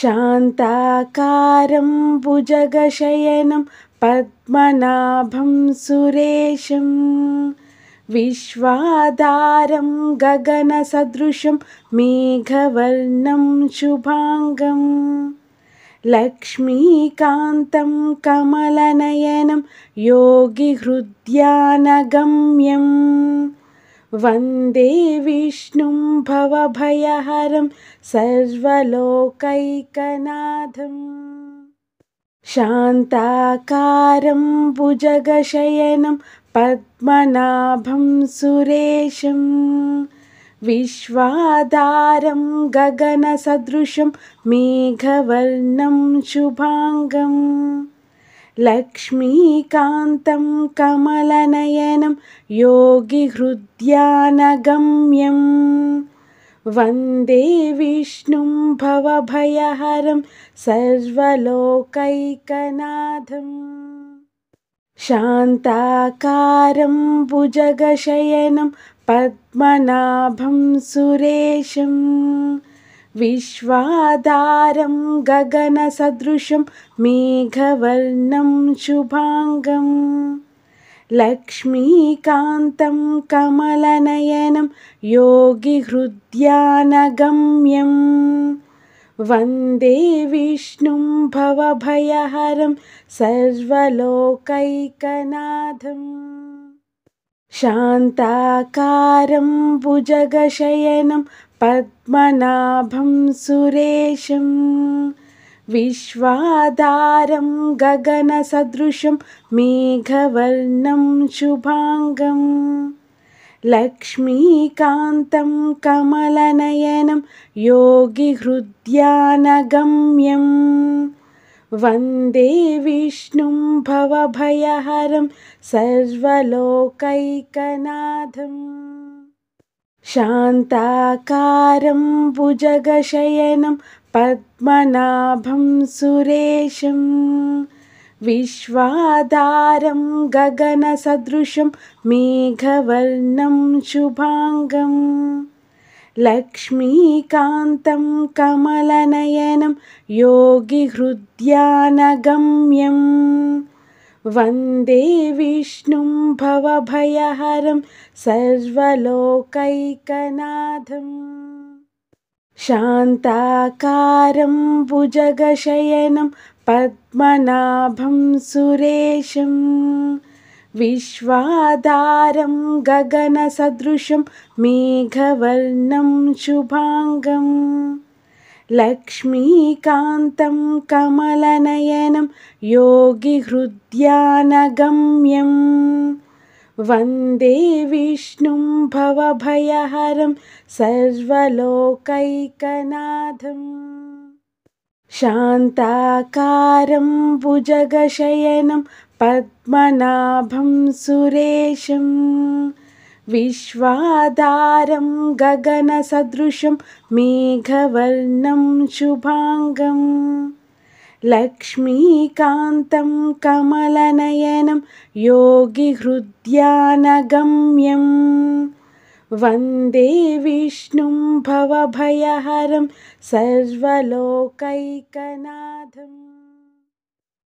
शान्ताकारं भुजगशयनं पद्मनाभं सुरेशं विश्वाधारं गगनसदृशं मेघवर्णं शुभाङ्गम् लक्ष्मीकान्तं कमलनयनं योगिहृद्यानगम्यम् वन्दे विष्णुं भवभयहरं सर्वलोकैकनाथम्। शान्ताकारं भुजगशयनं पद्मनाभं सुरेशं विश्वाधारं गगनसदृशं मेघवर्णं शुभाङ्गम् लक्ष्मीकान्तं कमलनयनं योगिहृद्यानगम्यं वन्दे विष्णुं भवभयहरं सर्वलोकैकनाथम्। शान्ताकारं भुजगशयनं पद्मनाभं सुरेशम् विश्वाधारं गगनसदृशं मेघवर्णं शुभाङ्गम् लक्ष्मीकान्तं कमलनयनं योगिहृद्यानगम्यं वन्दे विष्णुं भवभयहरं सर्वलोकैकनाथम्। शान्ताकारं भुजगशयनं पद्मनाभं सुरेशं विश्वाधारं गगनसदृशं मेघवर्णं शुभाङ्गम् लक्ष्मीकान्तं कमलनयनं योगिहृद्यानगम्यं वन्दे विष्णुं भवभयहरं सर्वलोकैकनाथम् शान्ताकारं भुजगशयनं पद्मनाभं सुरेशं विश्वाधारं गगनसदृशं मेघवर्णं शुभाङ्गम्। लक्ष्मीकान्तं कमलनयनं योगिहृद्यानगम्यम् वन्दे विष्णुं भवभयहरं सर्वलोकैकनाथम्। शान्ताकारं भुजगशयनं पद्मनाभं सुरेशं विश्वाधारं गगनसदृशं मेघवर्णं शुभाङ्गम् लक्ष्मीकान्तं कमलनयनं योगिहृद्यानगम्यं। वन्दे विष्णुं भवभयहरं सर्वलोकैकनाथम्। शान्ताकारं भुजगशयनं पद्मनाभं सुरेशं विश्वाधारं गगनसदृशं मेघवर्णं शुभाङ्गम्। लक्ष्मीकान्तं कमलनयनं योगिहृद्यानगम्यं वन्दे विष्णुं भवभयहरं सर्वलोकैकनाथम्